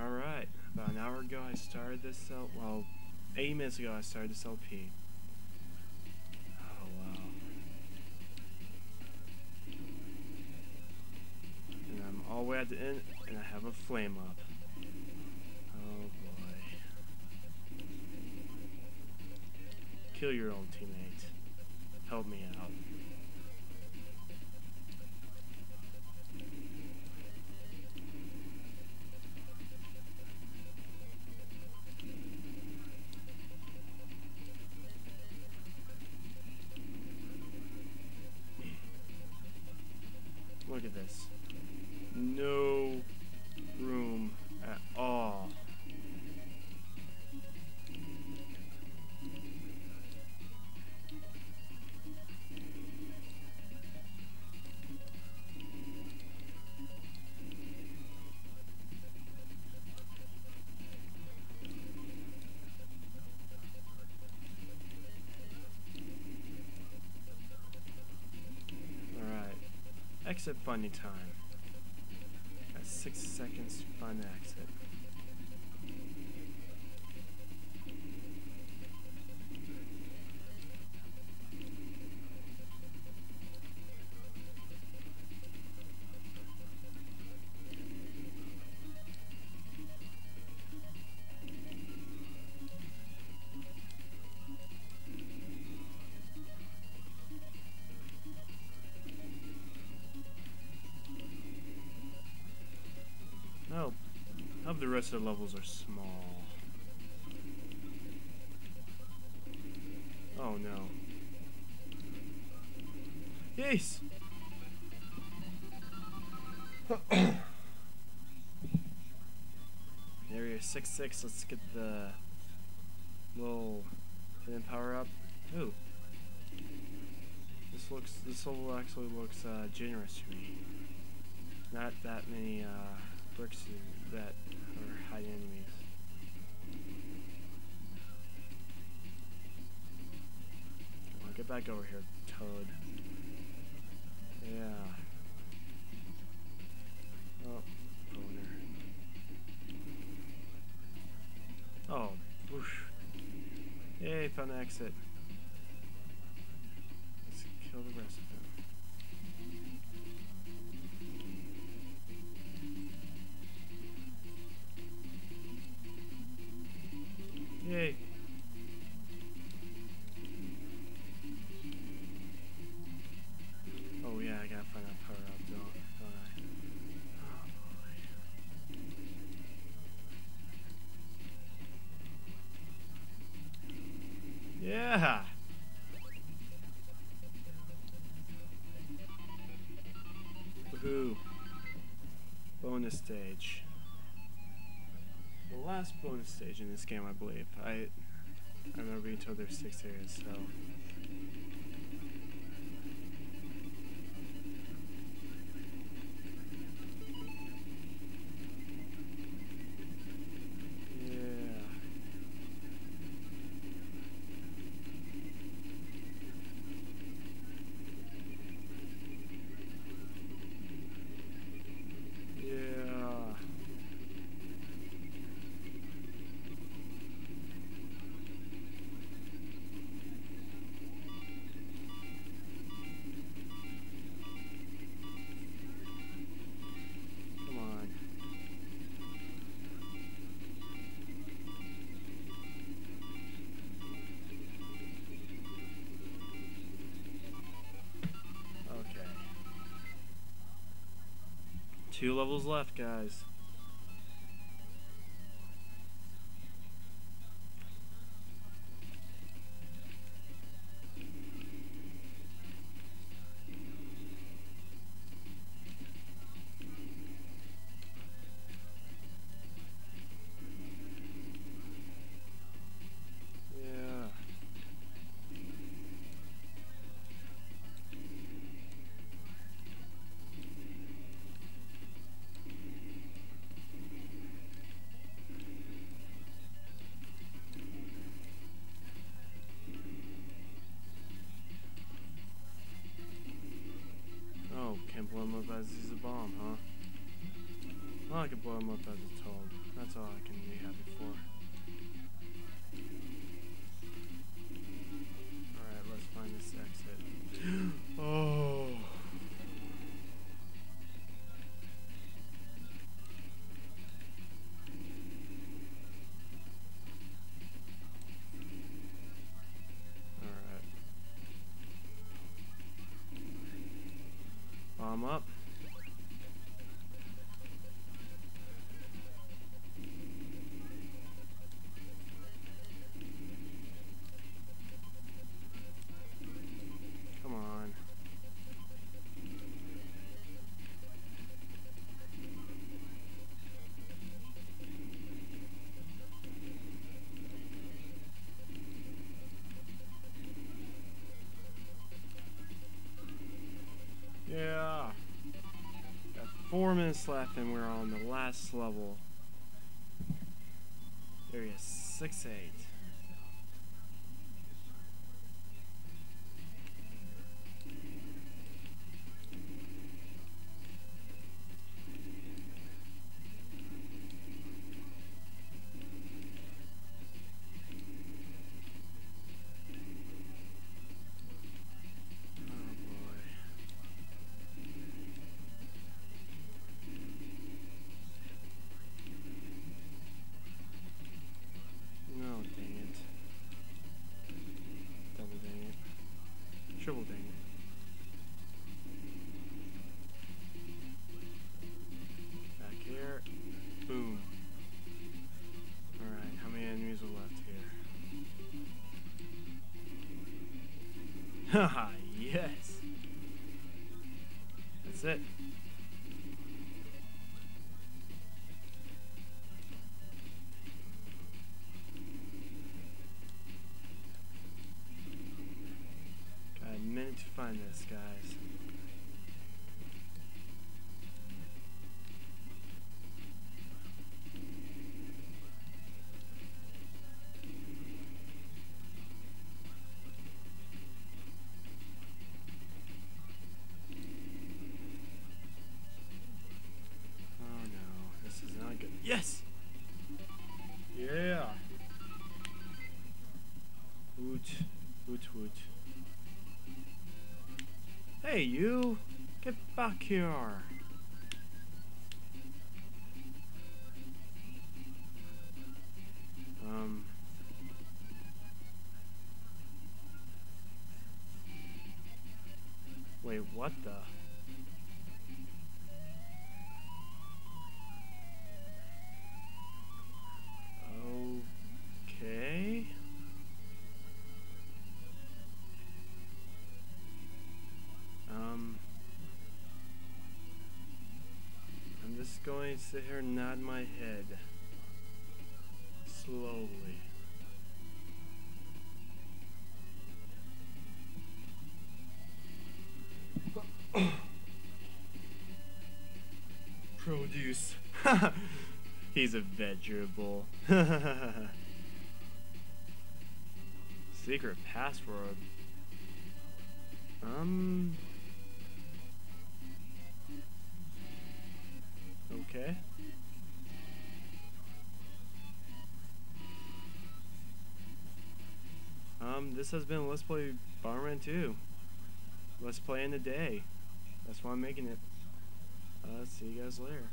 Alright, about an hour ago I started this L- well, 8 minutes ago I started this LP. Oh wow. And I'm all the way at the end and I have a flame up. Oh boy. Kill your own teammate. Help me out. This. Exit funding time. Got six seconds the exit. The rest of the levels are small. Oh no. Yes! Area 6-6, let's get the little hidden power up. Ooh. This looks, this level actually looks uh, generous to me. Not that many uh, bricks that back over here, Toad. Yeah. Oh, boner. Oh, whoosh. Yay, found an exit. Yeah! Woohoo! Bonus stage. The last bonus stage in this game, I believe. I I remember being told there's six areas, so. Two levels left, guys. What that is told. That's all I can be happy for. Alright, let's find this exit. oh. Alright. Bomb up. Yeah. Got four minutes left and we're on the last level. Area 6 Haha, yes! That's it. Got a minute to find this, guys. Woot, woot. Hey, you! Get back here! Um. Wait, what the? Just going to sit here and nod my head slowly. Produce. He's a vegetable. Secret password. Um. Okay. Um, this has been Let's Play Bomberman 2. Let's play in the day. That's why I'm making it. Uh, see you guys later.